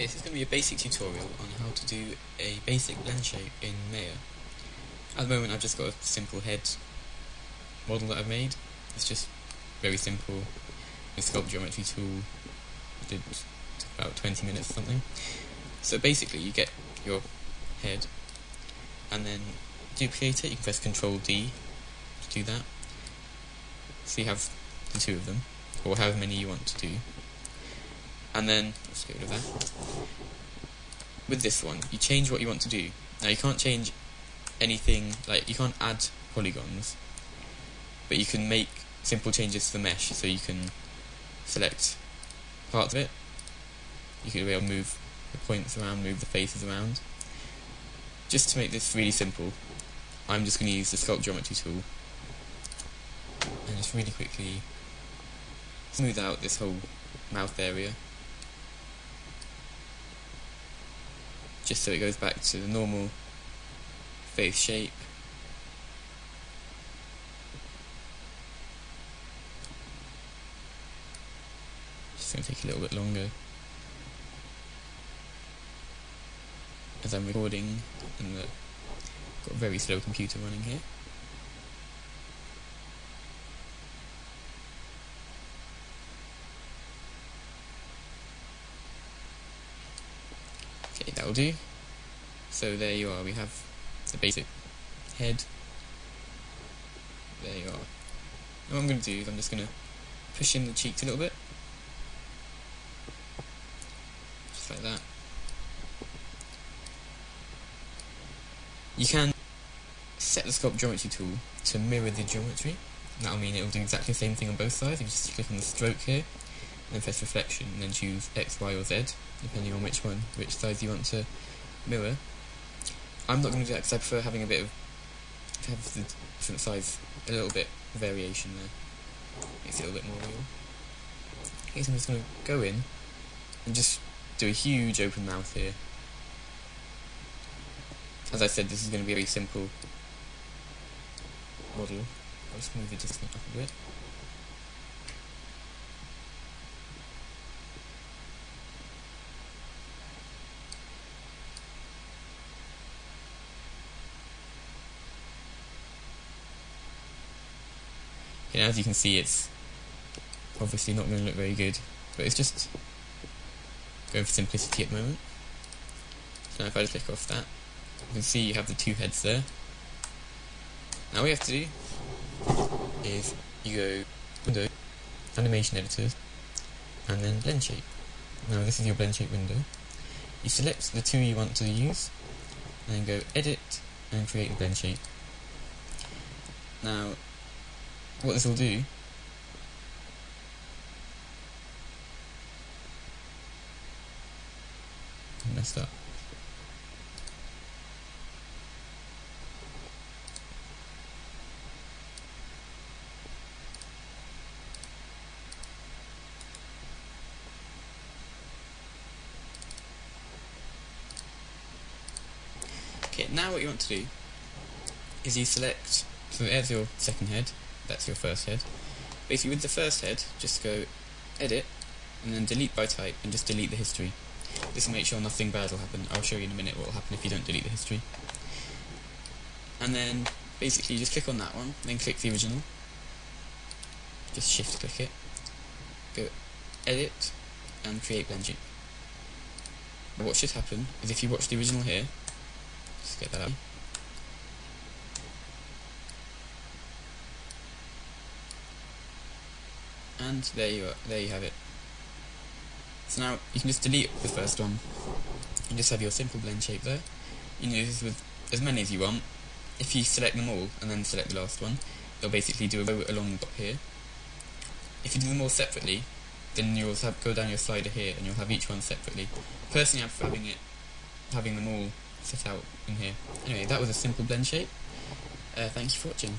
Okay, this is going to be a basic tutorial on how to do a basic blend shape in Maya. At the moment I've just got a simple head model that I've made. It's just very simple. The sculpt geometry tool did about 20 minutes or something. So basically you get your head and then duplicate it. You can press Ctrl D to do that. So you have the two of them, or however many you want to do and then let's get rid of that. With this one, you change what you want to do. Now you can't change anything like you can't add polygons, but you can make simple changes to the mesh. So you can select parts of it. You can be able to move the points around, move the faces around. Just to make this really simple, I'm just going to use the sculpt geometry tool and just really quickly smooth out this whole mouth area just so it goes back to the normal face shape. Just going to take a little bit longer as I'm recording and the, got a very slow computer running here. Okay, that'll do. So there you are, we have the basic head. There you are. what I'm going to do is I'm just going to push in the cheeks a little bit. Just like that. You can set the sculpt geometry tool to mirror the geometry. That'll mean it'll do exactly the same thing on both sides. You just click on the stroke here, and press reflection, and then choose X, Y, or Z depending on which one, which size you want to mirror. I'm not going to do that because I prefer having a bit of, have the different size, a little bit variation there. Makes it a little bit more real. Okay, so I'm just going to go in and just do a huge open mouth here. As I said, this is going to be a very simple model. I'll just move the distance up a bit. And as you can see, it's obviously not going to look very good, but it's just going for simplicity at the moment. So if I just click off that, you can see you have the two heads there. Now what you have to do is you go window, animation editors, and then blend shape. Now this is your blend shape window. You select the two you want to use, and then go edit and create a blend shape. Now what this will do. I messed up. Okay, now what you want to do is you select, so there's your second head, that's your first head. Basically with the first head, just go edit, and then delete by type, and just delete the history. This will make sure nothing bad will happen. I'll show you in a minute what will happen if you don't delete the history. And then, basically, just click on that one, then click the original. Just shift click it. Go edit, and create blend what should happen is if you watch the original here, just get that out. And there you are, there you have it. So now you can just delete the first one and just have your simple blend shape there. You can do this with as many as you want. If you select them all and then select the last one, they'll basically do a row along the top here. If you do them all separately, then you'll have, go down your slider here and you'll have each one separately. Personally, I'm having it, having them all set out in here. Anyway, that was a simple blend shape. Uh, thank you for watching.